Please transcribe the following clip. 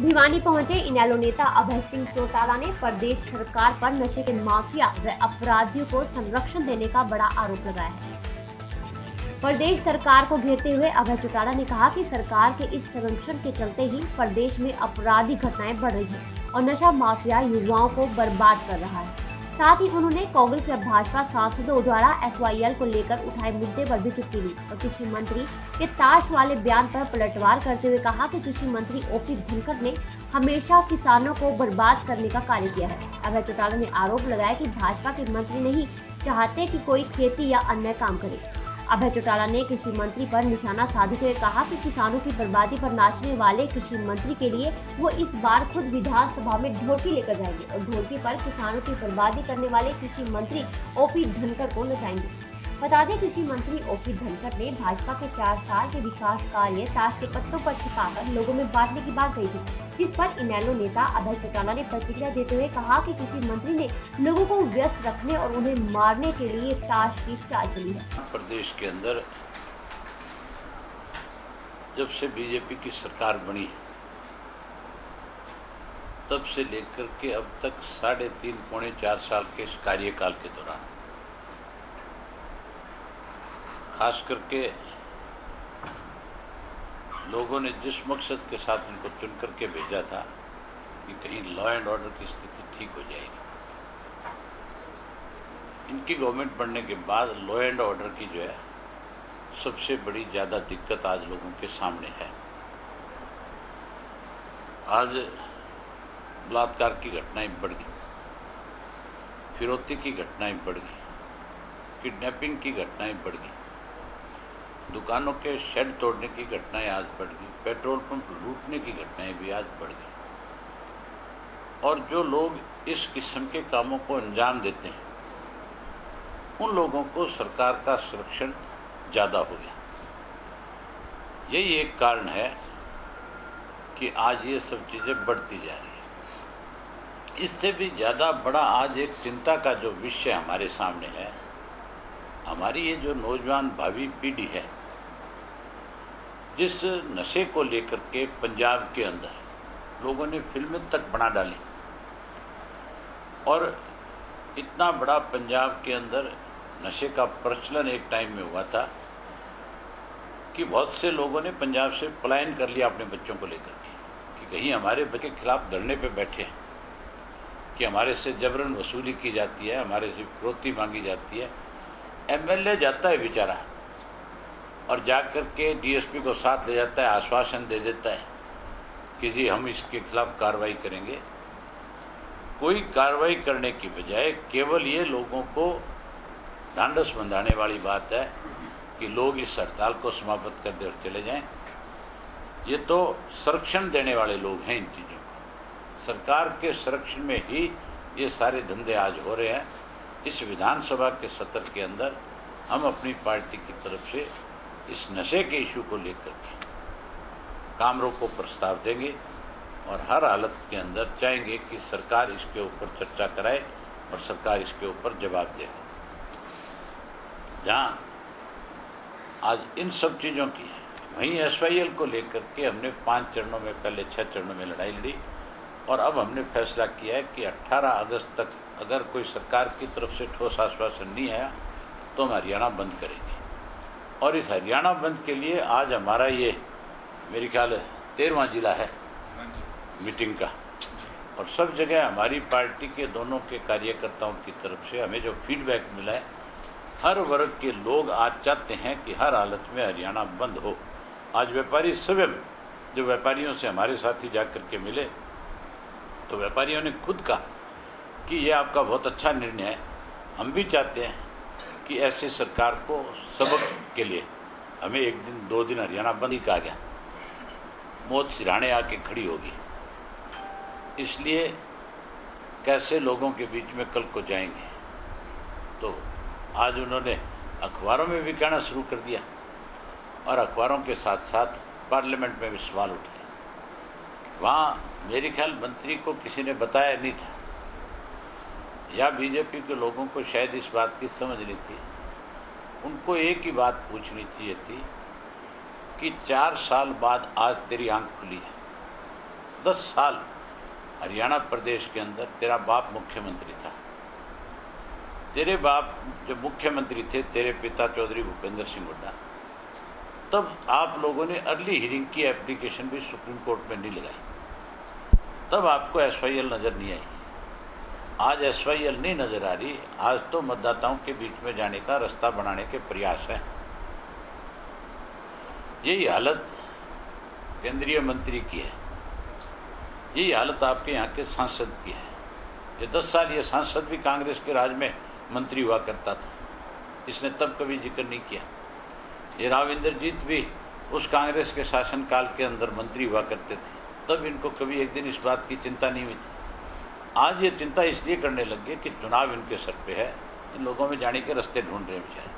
भिवानी पहुँचे इनेलो नेता अभय सिंह चौटाला ने प्रदेश सरकार पर नशे के माफिया व अपराधियों को संरक्षण देने का बड़ा आरोप लगाया है। प्रदेश सरकार को घेरते हुए अभय चौटाला ने कहा कि सरकार के इस संरक्षण के चलते ही प्रदेश में अपराधी घटनाएँ बढ़ रही हैं और नशा माफिया युवाओं को बर्बाद कर रहा है। साथ ही उन्होंने कांग्रेस या भाजपा सांसदों द्वारा एफ़ को लेकर उठाए मुद्दे पर भी चुप्पी ली और कृषि मंत्री के ताश वाले बयान पर पलटवार करते हुए कहा कि कृषि मंत्री ओपी धनखड़ ने हमेशा किसानों को बर्बाद करने का कार्य किया है। अभय चौटाला ने आरोप लगाया कि भाजपा के मंत्री नहीं चाहते कि कोई खेती या अन्य काम करे। अभय चौटाला ने कृषि मंत्री पर निशाना साधते हुए कहा कि किसानों की बर्बादी पर नाचने वाले कृषि मंत्री के लिए वो इस बार खुद विधानसभा में ढोलकी लेकर जाएँगे और ढोलकी पर किसानों की बर्बादी करने वाले कृषि मंत्री ओपी धनकर को नचाएँगे। बता दें, कृषि मंत्री ओपी धनखड़ ने भाजपा के चार साल के विकास कार्य ताश के पत्तों पर छिपाकर लोगों में बांटने की बात कही थी, जिस पर इनेलो नेता अभय चटाना ने प्रतिक्रिया देते हुए कहा कि कृषि मंत्री ने लोगों को व्यस्त रखने और उन्हें मारने के लिए ताश की चाल चली है। प्रदेश के अंदर जब से बीजेपी की सरकार बनी, तब से लेकर के अब तक साढ़े तीन, पौने चार साल के इस कार्यकाल के दौरान खास करके लोगों ने जिस मकसद के साथ इनको चुन करके भेजा था कि कहीं लॉ एंड ऑर्डर की स्थिति ठीक हो जाएगी। इनकी गवर्नमेंट बनने के बाद लॉ एंड ऑर्डर की जो है, सबसे बड़ी ज़्यादा दिक्कत आज लोगों के सामने है। आज बलात्कार की घटनाएँ बढ़ गई, फिरौती की घटनाएँ बढ़ गई किडनैपिंग की घटनाएँ बढ़ गई। दुकानों के शेड तोड़ने की घटनाएँ आज बढ़ गई, पेट्रोल पंप लूटने की घटनाएँ भी आज बढ़ गई। और जो लोग इस किस्म के कामों को अंजाम देते हैं, उन लोगों को सरकार का संरक्षण ज़्यादा हो गया। यही एक कारण है कि आज ये सब चीज़ें बढ़ती जा रही है। इससे भी ज़्यादा बड़ा आज एक चिंता का जो विषय हमारे सामने है, हमारी ये जो नौजवान भावी पीढ़ी है जिस नशे को लेकर के पंजाब के अंदर लोगों ने फ़िल्में तक बना डाली। और इतना बड़ा पंजाब के अंदर नशे का प्रचलन एक टाइम में हुआ था कि बहुत से लोगों ने पंजाब से पलायन कर लिया अपने बच्चों को लेकर के कि कहीं हमारे बच्चे के खिलाफ धरने पे बैठे हैं, कि हमारे से जबरन वसूली की जाती है, हमारे से फिरौती मांगी जाती है। एमएलए जाता है बेचारा। और जा कर के डीएसपी को साथ ले जाता है, आश्वासन दे देता है कि जी हम इसके खिलाफ कार्रवाई करेंगे। कोई कार्रवाई करने की बजाय केवल ये लोगों को ढांढस बंधाने वाली बात है कि लोग इस हड़ताल को समाप्त कर दे और चले जाएँ। ये तो संरक्षण देने वाले लोग हैं इन चीज़ों को। सरकार के संरक्षण में ही ये सारे धंधे आज हो रहे हैं। इस विधानसभा के सत्र के अंदर हम अपनी पार्टी की तरफ़ से इस नशे के इशू को लेकर के। काम को प्रस्ताव देंगे और हर हालत के अंदर चाहेंगे कि सरकार इसके ऊपर चर्चा कराए और सरकार इसके ऊपर जवाब दे। जहाँ आज इन सब चीज़ों की वहीं एसवायएल को लेकर के हमने पाँच चरणों में, पहले छह चरणों में लड़ाई लड़ी और अब हमने फैसला किया है कि 18 अगस्त तक अगर कोई सरकार की तरफ़ से ठोस आश्वासन नहीं आया तो हम हरियाणा बंद करेंगे। और इस हरियाणा बंद के लिए आज हमारा ये, मेरे ख्याल तेरहवा जिला है मीटिंग का। और सब जगह हमारी पार्टी के दोनों के कार्यकर्ताओं की तरफ़ से हमें जो फीडबैक मिला है, हर वर्ग के लोग आज चाहते हैं कि हर हालत में हरियाणा बंद हो। आज व्यापारी स्वयं, जो व्यापारियों से हमारे साथ ही जाकर के मिले तो व्यापारियों ने खुद कहा कि ये आपका बहुत अच्छा निर्णय है। हम भी चाहते हैं कि ऐसे सरकार को सबक के लिए हमें एक दिन, दो दिन हरियाणा बंद ही कहा गया। मौत सिराने आके खड़ी होगी। इसलिए कैसे लोगों के बीच में कल को जाएँगे? तो आज उन्होंने अखबारों में भी कहना शुरू कर दिया और अखबारों के साथ साथ पार्लियामेंट में भी सवाल उठाए वहाँ मेरे ख्याल मंत्री को किसी ने बताया नहीं था। या बीजेपी के लोगों को शायद इस बात की समझ नहीं थी, उनको एक ही बात पूछनी चाहिए थी कि चार साल बाद आज तेरी आँख खुली है। दस साल हरियाणा प्रदेश के अंदर तेरा बाप मुख्यमंत्री था। तेरे बाप जब मुख्यमंत्री थे, तेरे पिता चौधरी भूपेंद्र सिंह हुड्डा। तब आप लोगों ने अर्ली हियरिंग की एप्लीकेशन भी सुप्रीम कोर्ट में नहीं लगाई। तब आपको एस नज़र नहीं आई। आज एसवाईएल नहीं नज़र आ रही। आज तो मतदाताओं के बीच में जाने का रास्ता बनाने के प्रयास है। यही हालत केंद्रीय मंत्री की है। यही हालत आपके यहाँ के सांसद की है। ये दस साल ये सांसद भी कांग्रेस के राज में मंत्री हुआ करता था। इसने तब कभी ज़िक्र नहीं किया। ये राव इंद्रजीत भी उस कांग्रेस के शासनकाल के अंदर मंत्री हुआ करते थे। तब इनको कभी एक दिन इस बात की चिंता नहीं हुई थी। आज ये चिंता इसलिए करने लग गए कि चुनाव इनके सर पे है, इन लोगों में जाने के रास्ते ढूंढ रहे हैं बेचारे।